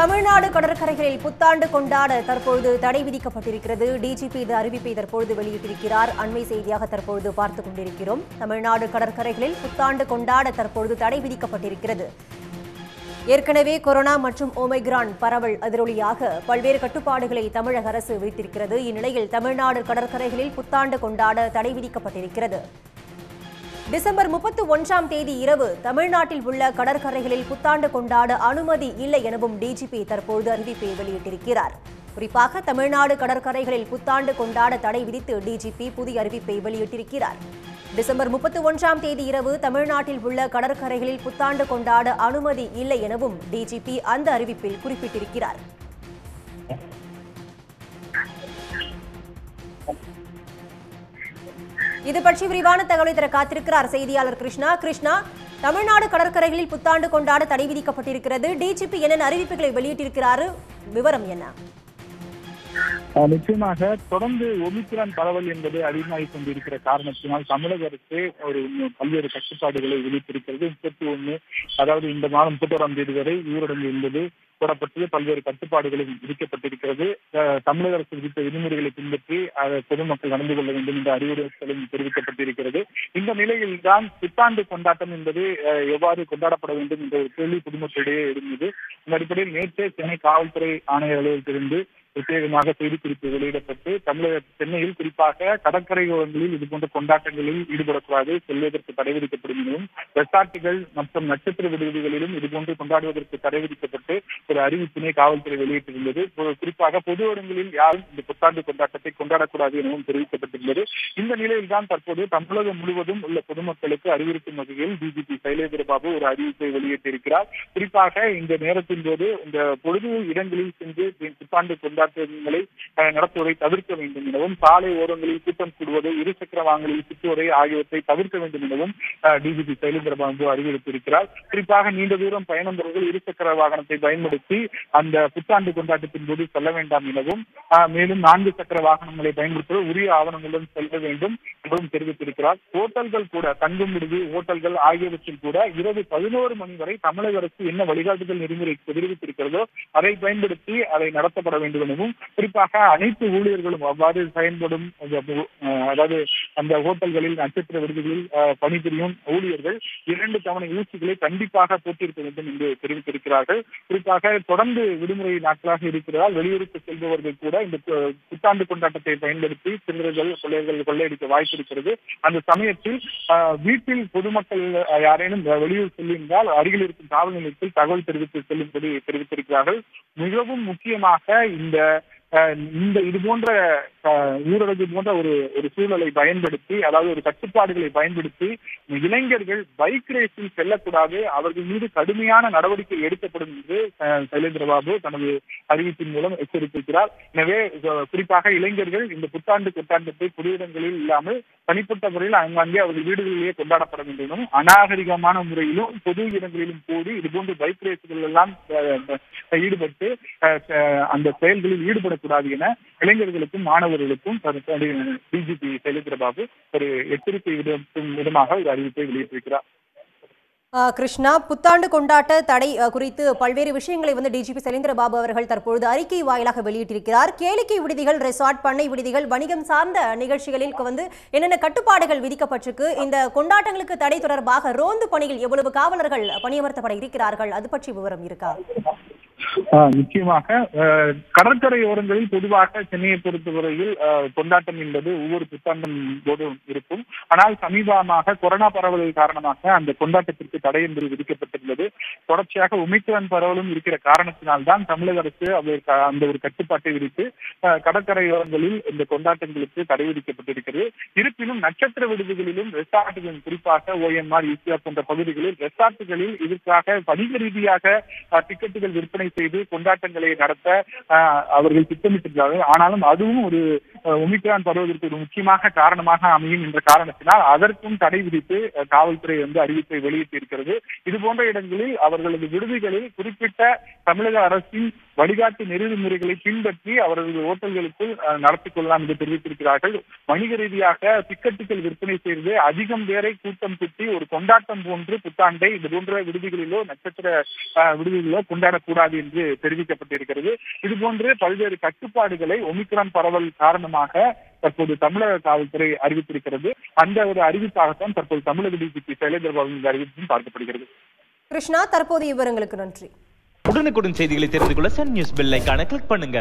தமிழ்நாடு கடற்கரைகளில் புத்தாண்டு கொண்டாட தற்பொழுது தடை விதிக்கப்பட்டிருக்கிறது. டிஜிபி இந்த அறிவிப்பை தற்பொழுது வெளியிட்டிருக்கிறார். அண்மை செய்தியாக தற்பொழுது பார்த்துக் கொண்டிருக்கிறோம். தமிழ்நாடு கடற்கரைகளில் புத்தாண்டு கொண்டாட தற்பொழுது தடை விதிக்கப்பட்டிருக்கிறது. ஏற்கனவே கொரோனா மற்றும் ஓமைக்ரான் பரவல் அதிரொலியாக பல்வேறு கட்டுப்பாடுகளை தமிழக அரசு விதித்திருக்கிறது. இந்நிலையில் தமிழ்நாடு கடற்கரைகளில் புத்தாண்டு கொண்டாட தடை விதிக்கப்பட்டிருக்கிறது. டிசம்பர் முப்பத்தி ஒன்றாம் தேதி இரவு தமிழ்நாட்டில் உள்ள கடற்கரைகளில் புத்தாண்டு கொண்டாட அனுமதி இல்லை எனவும் டிஜிபி தற்போது அறிவிப்பை வெளியிட்டிருக்கிறார். குறிப்பாக தமிழ்நாடு கடற்கரைகளில் புத்தாண்டு கொண்டாட தடை விதித்து டிஜிபி புதிய அறிவிப்பை வெளியிட்டிருக்கிறார். டிசம்பர் முப்பத்தி ஒன்றாம் தேதி இரவு தமிழ்நாட்டில் உள்ள கடற்கரைகளில் புத்தாண்டு கொண்டாட அனுமதி இல்லை எனவும் டிஜிபி அந்த அறிவிப்பில் குறிப்பிட்டிருக்கிறார். இது பற்றி விரிவான தகவலை தர காத்திருக்கிறார் செய்தியாளர் கிருஷ்ணா. கிருஷ்ணா தமிழ்நாடு கடற்கரைகளில் புத்தாண்டு கொண்டாட தடை விதிக்கப்பட்டிருக்கிறது. டிஜிபி என்னென்ன அறிவிப்புகளை வெளியிட்டிருக்கிறாரு? விவரம் என்ன? நிச்சயமாக தொடர்ந்து ஒமிக்ரான் பரவல் என்பது அதிகமாகிக் கொண்டிருக்கிற காரணத்தினால் தமிழக அரசு ஒரு பல்வேறு கட்டுப்பாடுகளை விதித்திருக்கிறது. முப்பத்தி ஒண்ணு அதாவது இந்த மாதம் முப்பத்தோராம் தேதி வரை ஊரடங்கு என்பது போடப்பட்டு பல்வேறு கட்டுப்பாடுகளும் விதிக்கப்பட்டிருக்கிறது. தமிழக அரசு விதித்த விதிமுறைகளை பின்பற்றி பொதுமக்கள் நடந்து கொள்ள வேண்டும் என்ற அறிவுறுத்தலும் தெரிவிக்கப்பட்டிருக்கிறது. இந்த நிலையில் தான் புத்தாண்டு கொண்டாட்டம் என்பது எவ்வாறு கொண்டாடப்பட வேண்டும் என்ற ஒரு கேள்வி பொதுமக்களிடையே இருந்தது இந்த அடிப்படையில் நேற்றே சென்னை காவல்துறை ஆணையர் அலுவலகத்திலிருந்து பிரத்யேகமாக செய்திக்குறிப்பு வெளியிடப்பட்டு தமிழக சென்னையில் குறிப்பாக கடற்கரையோரங்களில் இதுபோன்ற கொண்டாட்டங்களில் ஈடுபடக்கூடாது செல்வதற்கு தடை விதிக்கப்படும் எனவும் ரெசார்ட்டுகள் மற்றும் நட்சத்திர விடுதிகளிலும் இதுபோன்று கொண்டாடுவதற்கு தடை விதிக்கப்பட்டு ஒரு அறிவிப்பினை காவல்துறை வெளியிட்டிருந்தது. குறிப்பாக பொது இடங்களில் யாரும் இந்த புத்தாண்டு கொண்டாட்டத்தை கொண்டாடக்கூடாது எனவும் தெரிவிக்கப்பட்டிருந்தது. இந்த நிலையில் தான் தற்போது தமிழகம் முழுவதும் உள்ள பொதுமக்களுக்கு அறிவுறுத்தும் வகையில் டிஜிபி சைலேந்திர பாபு ஒரு அறிவிப்பை வெளியிட்டிருக்கிறார். குறிப்பாக இந்த நேரத்தின் போது இந்த பொழுது இடங்களில் சென்று புத்தாண்டு கொண்டாட பேச்சுவார்த்தைகளை நடத்துவதை தவிர்க்க வேண்டும் எனவும் சாலை ஓரங்களில் கூட்டம் கூடுவதை இருசக்கர வாகனங்களில் சுற்றுவதை ஆகியவற்றை தவிர்க்க வேண்டும் எனவும் டிஜிபி சைலேந்திர பாபு அறிவுறுத்தியிருக்கிறார். குறிப்பாக நீண்ட தூரம் பயணந்தவர்கள் இருசக்கர வாகனத்தை பயன்படுத்தி அந்த புத்தாண்டு கொண்டாட்டத்தின் போது செல்ல வேண்டாம் எனவும் மேலும் நான்கு சக்கர வாகனங்களை பயன்படுத்த உரிய ஆவணங்களுடன் செல்ல வேண்டும் என்றும் தெரிவித்திருக்கிறார். ஹோட்டல்கள் கூட தங்கும் விடுதி ஹோட்டல்கள் ஆகியவற்றில் கூட இரவு பதினோரு மணி வரை தமிழக அரசு என்ன வழிகாட்டுதல் நெறிமுறை தெரிவித்திருக்கிறதோ அதை பயன்படுத்தி அதை நடத்தப்பட வேண்டும் எனவும் குறிப்பாக அனைத்து ஊழியர்களும் அவ்வாறு செயல்படும் அதாவது அந்த ஹோட்டல்களில் நட்சத்திர விடுதிகளில் பணிபுரியும் ஊழியர்கள் இரண்டு தவணை ஊசிகளை கண்டிப்பாக போட்டிருக்க வேண்டும் என்று தெரிவித்திருக்கிறார்கள். குறிப்பாக தொடர்ந்து விடுமுறை நாட்களாக இருக்கிறதால் வெளியூருக்கு செல்பவர்கள் கூட இந்த புத்தாண்டு கொண்டாட்டத்தை பயன்படுத்தி திருடர்கள் கொள்ளையர்கள் கொள்ளையடிக்க வாய்ப்பு இருக்கிறது. அந்த சமயத்தில் ஆஹ், வீட்டில் பொதுமக்கள் யாரேனும் வெளியூர் செல்லியிருந்தால் அருகில் இருக்கும் காவல் நிலையத்தில் தகவல் தெரிவித்து செல்லும்படி தெரிவித்திருக்கிறார்கள். மிகவும் முக்கியமாக இந்த year இந்த இது போன்ற ஊரடங்கு போன்ற ஒரு ஒரு சூழலை பயன்படுத்தி அதாவது ஒரு கட்டுப்பாடுகளை பயன்படுத்தி இளைஞர்கள் பைக் ரேஸில் செல்லக்கூடாது அவர்கள் மீது கடுமையான நடவடிக்கை எடுக்கப்படும் என்று சைலேந்திர பாபு தனது அறிவிப்பின் மூலம் எச்சரித்திருக்கிறார். எனவே குறிப்பாக இளைஞர்கள் இந்த புத்தாண்டு புத்தாண்டத்தை பொது இடங்களில் இல்லாமல் தனிப்பட்ட முறையில் அங்கங்கே அவர்கள் வீடுகளிலேயே கொண்டாடப்பட வேண்டும். அநாகரிகமான முறையிலும் பொது இடங்களிலும் கூடி இதுபோன்று பைக் ரேஸுகள் எல்லாம் ஈடுபட்டு அந்த செயல்களில் ஈடுபடக்கூடாது என இளைஞர்களுக்கும் மாணவர்களுக்கும் டிஜிபி சைலேந்திர பாபு ஒரு எச்சரிக்கை விடுக்கும் விதமாக ஒரு அறிவிப்பை வெளியிட்டிருக்கிறார். கிருஷ்ணா புத்தாண்டு கொண்டாட்ட தடை குறித்து பல்வேறு விஷயங்களை வந்து டிஜிபி சைலேந்திர பாபு அவர்கள் தற்பொழுது அறிக்கை வாயிலாக வெளியிட்டிருக்கிறார். கேளிக்கை விடுதிகள் ரெசார்ட் பண்ணை விடுதிகள் வணிகம் சார்ந்த நிகழ்ச்சிகளில் வந்து என்னென்ன கட்டுப்பாடுகள் விதிக்கப்பட்டிருக்கு இந்த கொண்டாட்டங்களுக்கு தடை தொடர்பாக ரோந்து பணியில் எவ்வளவு காவலர்கள் பணியமர்த்தப்பட இருக்கிறார்கள் அது பற்றி விவரம் இருக்கா? நிச்சயமாக கடற்கரையோரங்களில் பொதுவாக சென்னையை பொறுத்தவரையில் கொண்டாட்டம் என்பது ஒவ்வொரு புத்தாண்டும் போதும் இருக்கும். ஆனால் சமீபமாக கொரோனா பரவல் காரணமாக அந்த கொண்டாட்டத்திற்கு தடை என்பது விதிக்கப்பட்டிருந்தது. தொடர்ச்சியாக ஒமிக்ரான் பரவலும் இருக்கிற காரணத்தினால்தான் தமிழக அரசு அந்த ஒரு கட்டுப்பாட்டை விதித்து ஆஹ் இந்த கொண்டாட்டங்களுக்கு தடை விதிக்கப்பட்டிருக்கிறது. இருப்பினும் நட்சத்திர விடுதிகளிலும் ரெசார்ட்டுகளிலும் குறிப்பாக ஓஎம்ஆர் ஈசிஆர் போன்ற பகுதிகளில் ரெசார்ட்டுகளில் இதற்காக வணிக ரீதியாக டிக்கெட்டுகள் விற்பனை செய்து கொண்டாட்டங்களை நடத்த ஆஹ், அவர்கள் திட்டமிட்டிருக்கிறார்கள். ஆனாலும் அதுவும் ஒரு ஒமிக்ரான் பரவுவதற்கு ஒரு முக்கியமாக காரணமாக அமையும் என்ற காரணத்தினால் அதற்கும் தடை விதித்து காவல்துறை வந்து அறிவிப்பை வெளியிட்டிருக்கிறது இது போன்ற இடங்களில் அவர்களது விடுதிகளில் குறிப்பிட்ட தமிழக அரசின் வழிகாட்டு நெறிமுறைகளை பின்பற்றி அவர்களது ஓட்டல்களுக்குள் அஹ், நடத்திக் கொள்ளலாம் என்று தெரிவித்திருக்கிறார்கள். வணிக ரீதியாக டிக்கெட்டுகள் விற்பனை செய்து அதிகம் பேரை கூட்டம் கூட்டி ஒரு கொண்டாட்டம் போன்று புத்தாண்டை இது போன்ற விடுதிகளிலோ நட்சத்திர விடுதிகளிலோ கொண்டாடக்கூடாது என்று தெரிவிக்கப்பட்டிருக்கிறது. இது போன்று பல்வேறு கட்டுப்பாடுகளை ஒமிக்ரான் பரவல் காரணம் காரணமாக தற்போது தமிழக காவல்துறை அறிவித்திருக்கிறது. அந்த ஒரு அறிவிப்பாகத்தான் தற்போது தமிழக டிஜிபி சைலேந்திர பாபு இந்த அறிவிப்பும் பார்க்கப்படுகிறது. கிருஷ்ணா தற்போதைய விவரங்களுக்கு நன்றி. உடனுக்குடன் செய்திகளை தெரிந்து கொள்ள சன் நியூஸ் பெல் ஐகானை கிளிக் பண்ணுங்க.